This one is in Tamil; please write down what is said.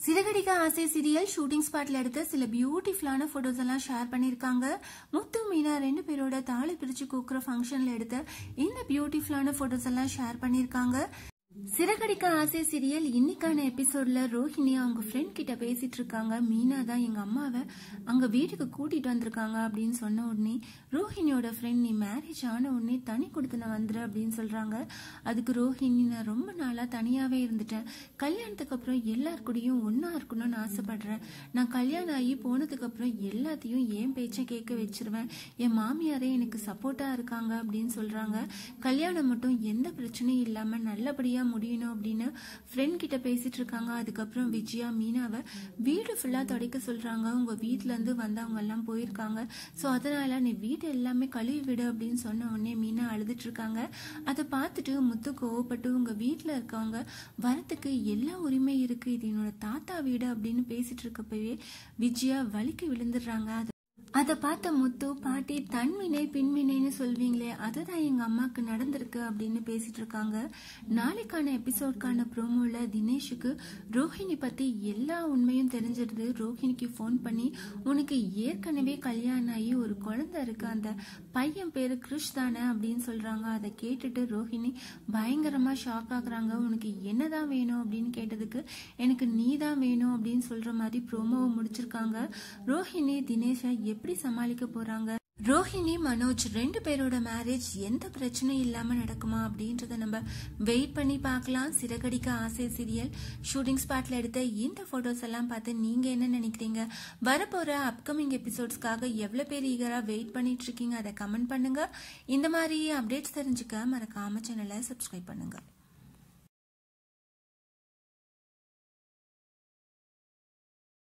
சிறகடிக்க ஆசை சீரியல் ஷூட்டிங் ஸ்பாட்ல எடுத்த சில பியூட்டிஃபுல்லான போட்டோஸ் எல்லாம் ஷேர் பண்ணிருக்காங்க முத்து மீனா ரெண்டு பேரோட தாலி பிரிச்சு கூக்குற ஃபங்க்ஷன்ல எடுத்த இந்த பியூட்டிஃபுல்லான போட்டோஸ் எல்லாம் ஷேர் பண்ணிருக்காங்க சிறகடிக்க ஆசை சீரியல் இன்னைக்கான எபிசோட்ல ரோஹிணி அவங்க ஃப்ரெண்ட் கிட்ட பேசிட்டு இருக்காங்க. மீனா தான் எங்க அம்மாவை அங்க வீட்டுக்கு கூட்டிட்டு வந்திருக்காங்க அப்படின்னு சொன்ன உடனே ரோஹிணியோட ஃப்ரெண்ட் நீ மேரேஜ் ஆன உடனே தனி கொடுத்து நான் வந்துரு அப்படின்னு சொல்றாங்க. அதுக்கு ரோஹிணி நான் ரொம்ப நாளா தனியாவே இருந்துட்டேன். கல்யாணத்துக்கு அப்புறம் எல்லார் கூடயும் ஒன்னா இருக்கணும்னு ஆசைப்படுறேன். நான் கல்யாணம் ஆகி போனதுக்கு அப்புறம் எல்லாத்தையும் என் பேச்சை கேட்க வச்சிருவேன். என் மாமியாரே எனக்கு சப்போர்ட்டா இருக்காங்க அப்படின்னு சொல்றாங்க. கல்யாணம் மட்டும் எந்த பிரச்சனையும் இல்லாம நல்லபடியா முடியணும் அப்படின்னு ஃப்ரெண்ட் கிட்ட பேசிட்டு இருக்காங்க அதுக்கப்புறம் விஜயா மீனாவை வீடு ஃபுல்லா துடைக்க சொல்றாங்க. உங்க வீட்டிலேருந்து இருந்து வந்தவங்க எல்லாம் போயிருக்காங்க. ஸோ அதனால நீ வீடு எல்லாமே கழுவி விடு அப்படின்னு சொன்ன உடனே மீனா அழுதுட்டு இருக்காங்க அதை பார்த்துட்டு முத்து கோவப்பட்டு உங்க வீட்டில் இருக்கவங்க வரத்துக்கு எல்லா உரிமை இருக்கு. இது என்னோட தாத்தா வீடு அப்படின்னு பேசிட்டு இருக்கப்பவே விஜயா வலிக்கு விழுந்துடுறாங்க. அதை பார்த்த முத்து பாட்டி தன்வினை பின்வினைன்னு சொல்வீங்களே அதுதான் எங்க அம்மாக்கு நடந்திருக்கு அப்படின்னு பேசிட்டு இருக்காங்க. நாளைக்கான எபிசோட்கான ப்ரோமோல தினேஷுக்கு ரோஹிணி பத்தி எல்லா உண்மையும் தெரிஞ்சிருது. ரோஹிணிக்கு ஃபோன் பண்ணி உனக்கு ஏற்கனவே கல்யாணம் ஆகி ஒரு குழந்தை இருக்கு. அந்த பையன் பேரு கிருஷ் தானே? அப்படின்னு சொல்றாங்க. அதை கேட்டுட்டு ரோஹிணி பயங்கரமா ஷாக் ஆகுறாங்க. உனக்கு என்னதான் வேணும்? அப்படின்னு கேட்டதுக்கு எனக்கு நீ தான் வேணும் அப்படின்னு சொல்ற மாதிரி ப்ரோமோவை முடிச்சிருக்காங்க. ரோஹிணி தினேஷை எப்படி சமாளிக்க போறாங்க? ரோஹிணி மனோஜ் ரெண்டு பேரோட மேரேஜ் எந்த பிரச்சனையும் இல்லாம நடக்குமா அப்படின்றத நம்ம வெயிட் பண்ணி பார்க்கலாம். சிறகடிக்க ஆசை சீரியல் ஷூட்டிங் ஸ்பாட்ல எடுத்த இந்த போட்டோஸ் எல்லாம் பார்த்து நீங்க என்ன நினைக்கிறீங்க? வரப்போற அப்கமிங் எபிசோட்ஸ்க்காக எவ்வளவு பேர் ஈகரா வெயிட் பண்ணிட்டு இருக்கீங்க? அதை கமெண்ட் பண்ணுங்க. இந்த மாதிரி அப்டேட்ஸ் தெரிஞ்சுக்க மறக்காம சேனலை சப்ஸ்கிரைப் பண்ணுங்க.